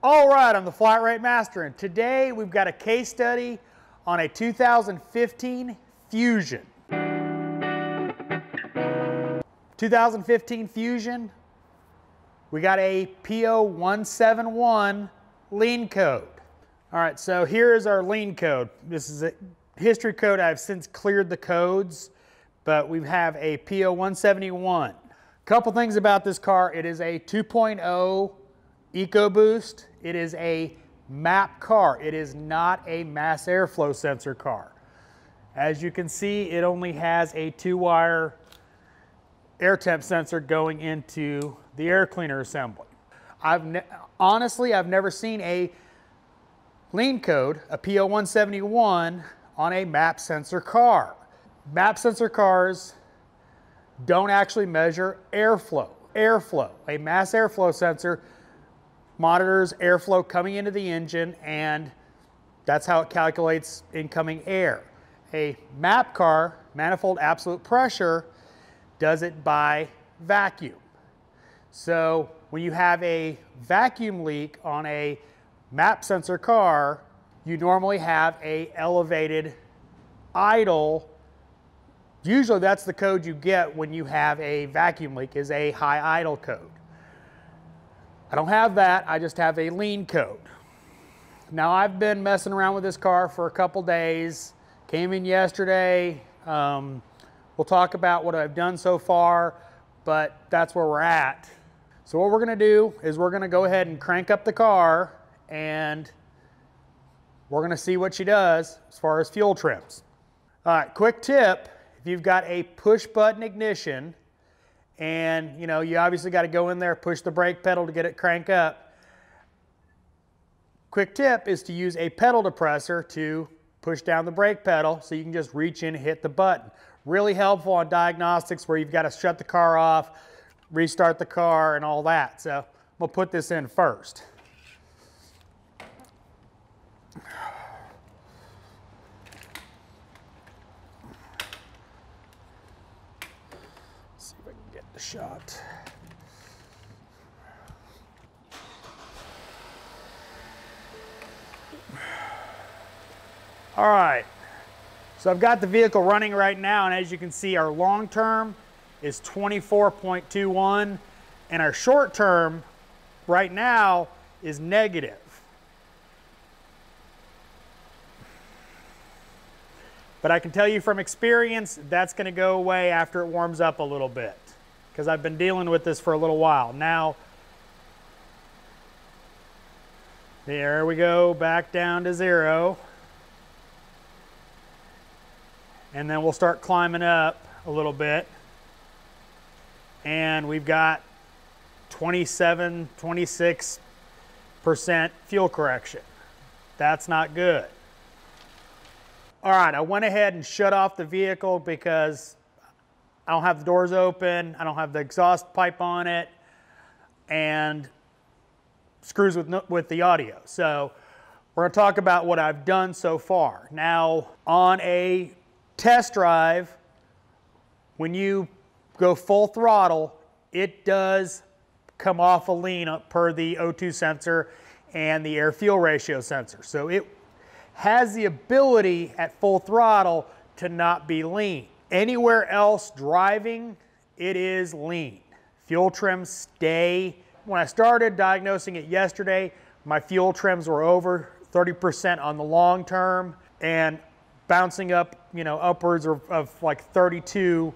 All right, I'm the Flat Rate Master, and today we've got a case study on a 2015 Fusion. 2015 Fusion, we got a P0171 lean code. All right, so here is our lean code. This is a history code. I've since cleared the codes, but we have a P0171. Couple things about this car. It is a 2.0 EcoBoost. It is a MAP car. It is not a mass airflow sensor car. As you can see, it only has a two-wire air temp sensor going into the air cleaner assembly. I've honestly, I've never seen a lean code, a a P0171, on a MAP sensor car. MAP sensor cars don't actually measure airflow. Airflow, a mass airflow sensor monitors airflow coming into the engine and that's how it calculates incoming air. A MAP car, manifold absolute pressure, does it by vacuum. So when you have a vacuum leak on a MAP sensor car, you normally have a elevated idle. Usually that's the code you get when you have a vacuum leak is a high idle code. I don't have that, I just have a lean code. Now I've been messing around with this car for a couple days. Came in yesterday. Um, we'll talk about what I've done so far, but that's where we're at. So what we're gonna do is we're gonna go ahead and crank up the car and we're gonna see what she does as far as fuel trims. All right, quick tip, if you've got a push button ignition, and you know, you obviously got to go in there, push the brake pedal to get it crank up. Quick tip is to use a pedal depressor to push down the brake pedal so you can just reach in and hit the button. Really helpful on diagnostics where you've got to shut the car off, restart the car and all that. So we'll put this in first. the shot. All right, so I've got the vehicle running right now, and as you can see, our long term is 24.21, and our short term right now is negative. But I can tell you from experience, that's going to go away after it warms up a little bit because I've been dealing with this for a little while. Now, there we go, back down to zero. And then we'll start climbing up a little bit. And we've got 27, 26% fuel correction. That's not good. All right, I went ahead and shut off the vehicle because I don't have the doors open. I don't have the exhaust pipe on it and screws with, with the audio. So we're going to talk about what I've done so far. Now, on a test drive, when you go full throttle, it does come off a lean per the O2 sensor and the air fuel ratio sensor. So it has the ability at full throttle to not be lean. Anywhere else driving, it is lean. Fuel trims stay. When I started diagnosing it yesterday, my fuel trims were over 30% on the long term and bouncing up, you know, upwards of, of like 32,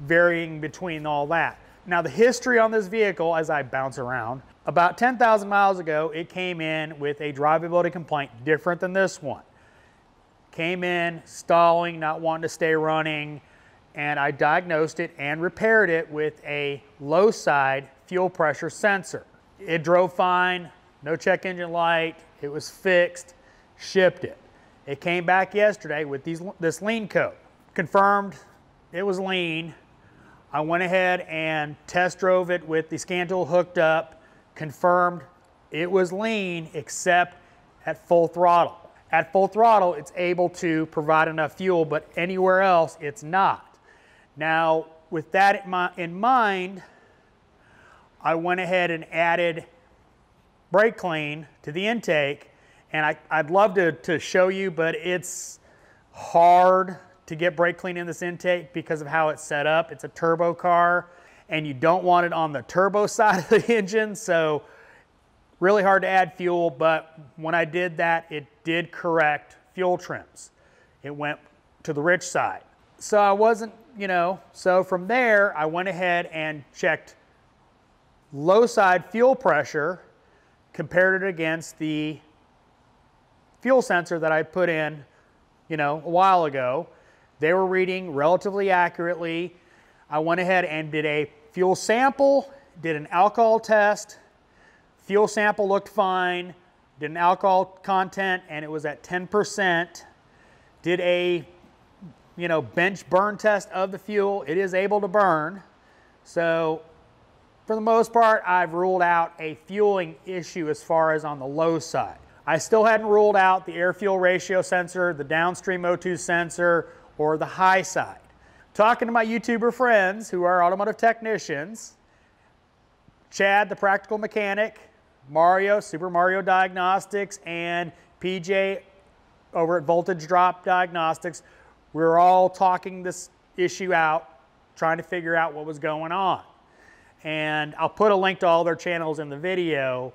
varying between all that. Now the history on this vehicle, as I bounce around, about 10,000 miles ago, it came in with a drivability complaint different than this one. Came in, stalling, not wanting to stay running, and I diagnosed it and repaired it with a low side fuel pressure sensor. It drove fine, no check engine light, it was fixed, shipped it. It came back yesterday with these, this lean code. Confirmed it was lean. I went ahead and test drove it with the scan tool hooked up, confirmed it was lean except at full throttle. At full throttle, it's able to provide enough fuel, but anywhere else, it's not. Now, with that in mind, I went ahead and added brake clean to the intake, and I, I'd love to, to show you, but it's hard to get brake clean in this intake because of how it's set up. It's a turbo car, and you don't want it on the turbo side of the engine, so really hard to add fuel, but when I did that, it did correct fuel trims. It went to the rich side. So I wasn't, you know, so from there, I went ahead and checked low side fuel pressure, compared it against the fuel sensor that I put in, you know, a while ago. They were reading relatively accurately. I went ahead and did a fuel sample, did an alcohol test. Fuel sample looked fine, did an alcohol content and it was at 10%. Did a you know, bench burn test of the fuel. It is able to burn. So for the most part, I've ruled out a fueling issue as far as on the low side. I still hadn't ruled out the air-fuel ratio sensor, the downstream O2 sensor, or the high side. Talking to my YouTuber friends who are automotive technicians, Chad, the practical mechanic, Mario, Super Mario Diagnostics, and PJ over at Voltage Drop Diagnostics, we were all talking this issue out, trying to figure out what was going on. And I'll put a link to all their channels in the video.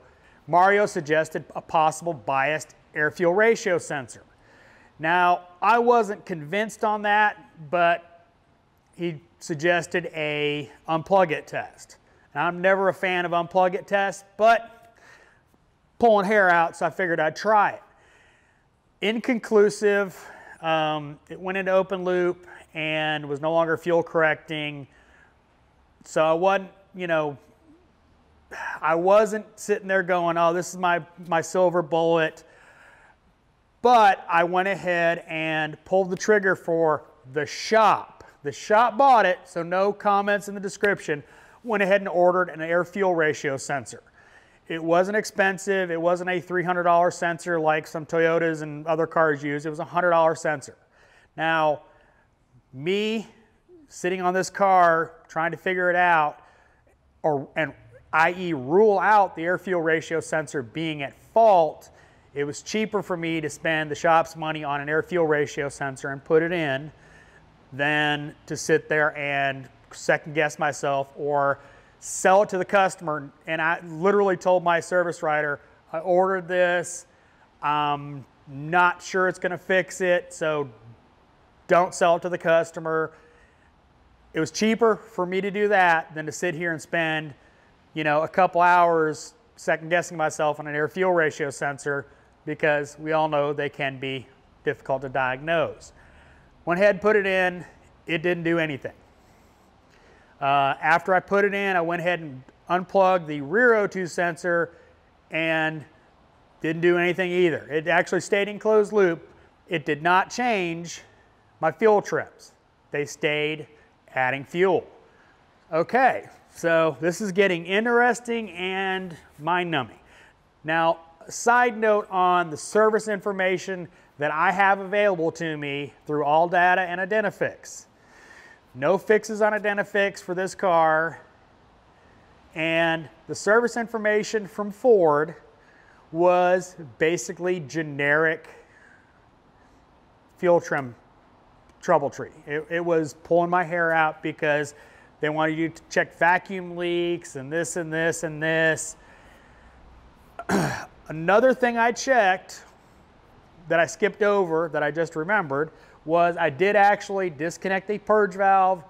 Mario suggested a possible biased air-fuel ratio sensor. Now, I wasn't convinced on that, but he suggested a unplug it test. Now, I'm never a fan of unplug it tests, but pulling hair out, so I figured I'd try it. Inconclusive, um, it went into open loop and was no longer fuel correcting. So I wasn't, you know, I wasn't sitting there going, oh, this is my, my silver bullet. But I went ahead and pulled the trigger for the shop. The shop bought it, so no comments in the description. Went ahead and ordered an air fuel ratio sensor. It wasn't expensive. It wasn't a $300 sensor like some Toyotas and other cars use. It was a $100 sensor. Now, me sitting on this car trying to figure it out, or and i.e. rule out the air fuel ratio sensor being at fault, it was cheaper for me to spend the shop's money on an air fuel ratio sensor and put it in than to sit there and second guess myself or sell it to the customer. And I literally told my service writer, I ordered this. I'm not sure it's going to fix it, so don't sell it to the customer. It was cheaper for me to do that than to sit here and spend, you know, a couple hours second guessing myself on an air fuel ratio sensor because we all know they can be difficult to diagnose. Went ahead put it in, it didn't do anything. Uh, after I put it in, I went ahead and unplugged the rear O2 sensor and didn't do anything either. It actually stayed in closed loop. It did not change my fuel trims. They stayed adding fuel. Okay, so this is getting interesting and mind-numbing. Now, side note on the service information that I have available to me through ALLDATA and Identifix. No fixes on Identifix for this car. And the service information from Ford was basically generic fuel trim trouble tree. It, it, was pulling my hair out because they wanted you to check vacuum leaks and this and this and this. Another thing I checked that I skipped over that I just remembered was I did actually disconnect the purge valve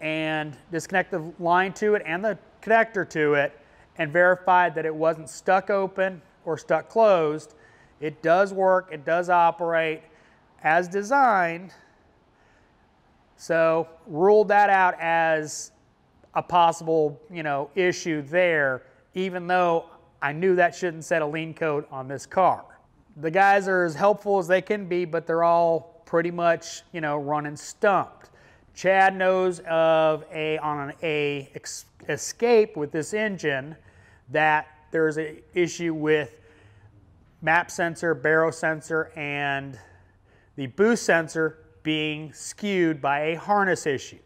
and disconnect the line to it and the connector to it and verified that it wasn't stuck open or stuck closed. It does work, it does operate as designed. So ruled that out as a possible, you know, issue there, even though I knew that shouldn't set a lean code on this car. The guys are as helpful as they can be, but they're all pretty much, you know, running stumped. Chad knows of a on an a escape with this engine that there's an issue with map sensor, baro sensor, and the boost sensor being skewed by a harness issue.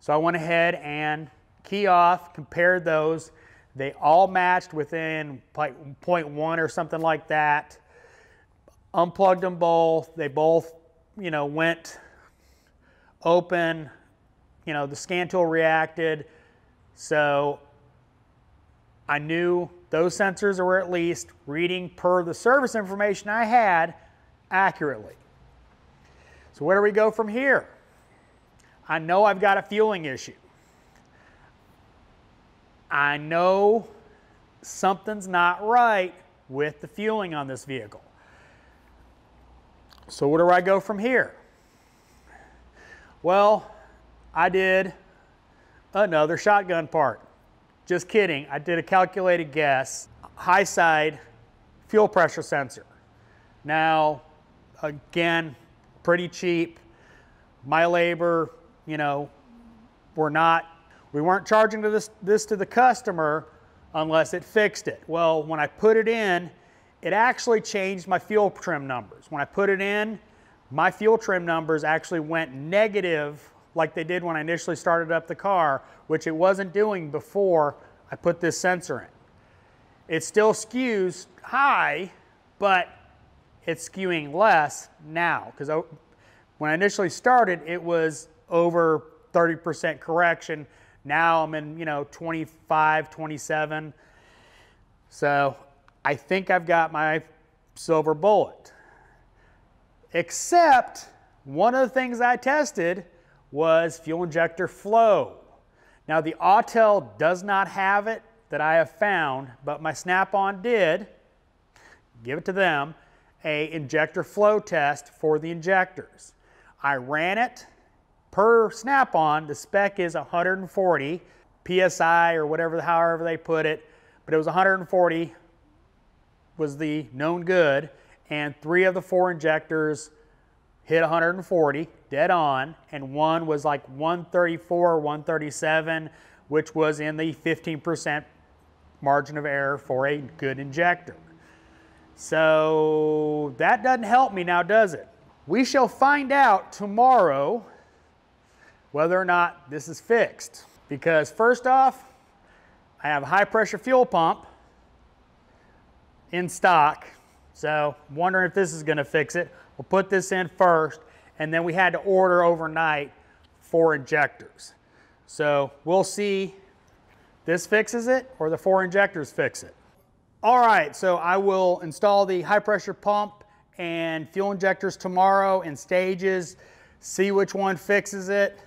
So I went ahead and key off, compared those. They all matched within 0.1 or something like that. Unplugged them both. They both, you know, went open. You know, the scan tool reacted. So I knew those sensors were at least reading per the service information I had accurately. So where do we go from here? I know I've got a fueling issue. I know something's not right with the fueling on this vehicle. So where do I go from here? Well, I did another shotgun part. Just kidding, I did a calculated guess. High side fuel pressure sensor. Now, again, pretty cheap. My labor, you know, we're not we weren't charging to this, this to the customer unless it fixed it. Well, when I put it in, it actually changed my fuel trim numbers. When I put it in, my fuel trim numbers actually went negative like they did when I initially started up the car, which it wasn't doing before I put this sensor in. It still skews high, but it's skewing less now because when I initially started, it was over 30% correction now I'm in, you know, 25, 27. So I think I've got my silver bullet. Except one of the things I tested was fuel injector flow. Now the Autel does not have it that I have found, but my Snap-on did, give it to them, a injector flow test for the injectors. I ran it per Snap-on, the spec is 140 PSI or whatever, however they put it, but it was 140 was the known good, and three of the four injectors hit 140 dead on, and one was like 134 137, which was in the 15% margin of error for a good injector. So that doesn't help me now, does it? We shall find out tomorrow whether or not this is fixed. Because first off, I have a high pressure fuel pump in stock. So wondering if this is gonna fix it. We'll put this in first and then we had to order overnight four injectors. So we'll see this fixes it or the four injectors fix it. All right, so I will install the high pressure pump and fuel injectors tomorrow in stages, see which one fixes it.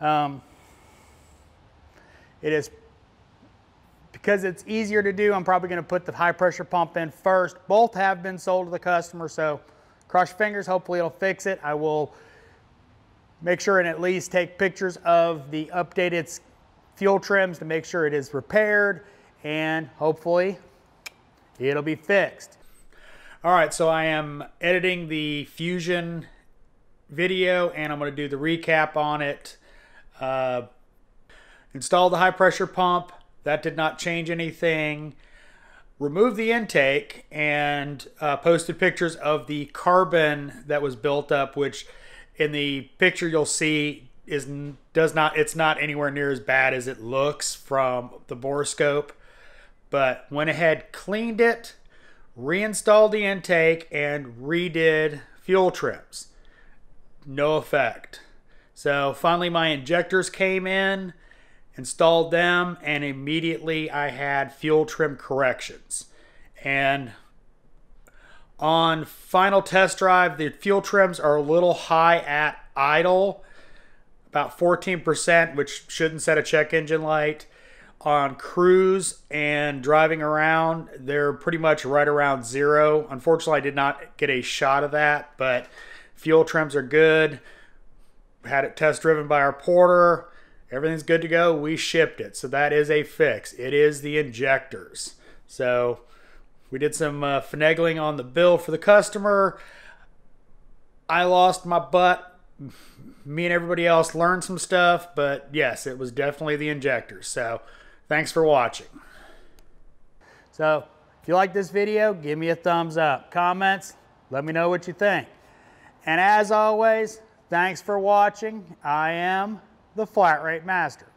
Um, it is, because it's easier to do, I'm probably gonna put the high pressure pump in first. Both have been sold to the customer, so cross your fingers, hopefully it'll fix it. I will make sure and at least take pictures of the updated fuel trims to make sure it is repaired and hopefully it'll be fixed. All right, so I am editing the Fusion video and I'm gonna do the recap on it. Uh, installed the high pressure pump. That did not change anything. Removed the intake and uh, posted pictures of the carbon that was built up, which in the picture you'll see is does not it's not anywhere near as bad as it looks from the borescope. But went ahead, cleaned it, reinstalled the intake, and redid fuel trims. No effect. So finally my injectors came in, installed them, and immediately I had fuel trim corrections. And on final test drive, the fuel trims are a little high at idle, about 14%, which shouldn't set a check engine light. On cruise and driving around, they're pretty much right around zero. Unfortunately, I did not get a shot of that, but fuel trims are good had it test driven by our porter. Everything's good to go. We shipped it. So that is a fix. It is the injectors. So we did some uh, finagling on the bill for the customer. I lost my butt. Me and everybody else learned some stuff, but yes, it was definitely the injectors. So thanks for watching. So if you like this video, give me a thumbs up. Comments, let me know what you think. And as always, Thanks for watching. I am the Flat Rate Master.